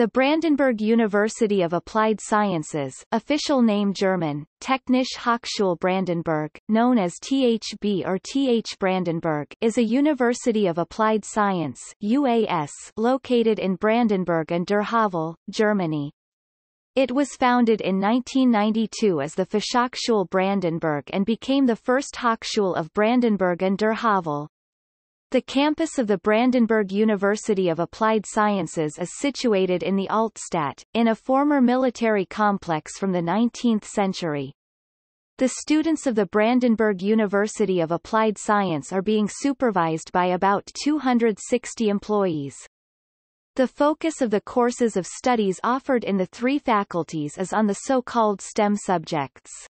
The Brandenburg University of Applied Sciences official name German, Technische Hochschule Brandenburg, known as THB or TH Brandenburg is a university of applied science UAS located in Brandenburg an der Havel, Germany. It was founded in 1992 as the Fachhochschule Brandenburg and became the first Hochschule of Brandenburg an der Havel. The campus of the Brandenburg University of Applied Sciences is situated in the Altstadt, in a former military complex from the 19th century. The students of the Brandenburg University of Applied Science are being supervised by about 260 employees. The focus of the courses of studies offered in the three faculties is on the so-called STEM subjects.